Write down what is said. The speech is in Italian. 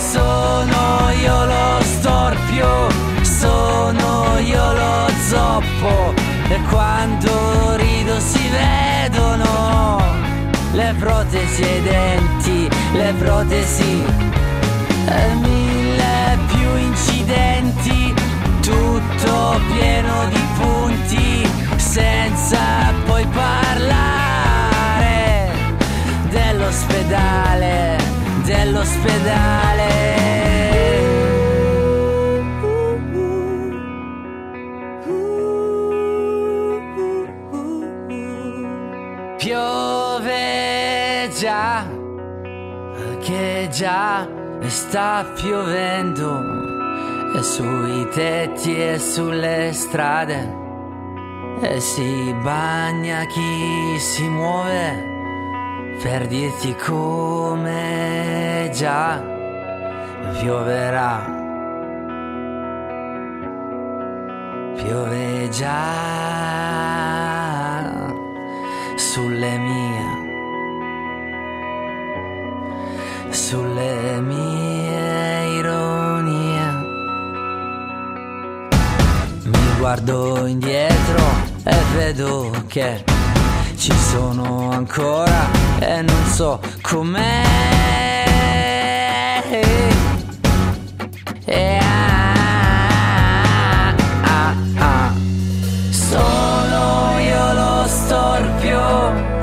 Sono io lo storpio, sono io lo zoppo e quando rido si vedono le protesi e i denti, le protesi e mille più incidenti, tutto pieno di punti senza poi parlare dell'ospedale, dell'ospedale. Piove già, che già sta piovendo e sui tetti e sulle strade e si bagna chi si muove per dirti come già pioverà. Piove già sulle mie, sulle mie ironie. Mi guardo indietro e vedo che ci sono ancora e non so com'è pure.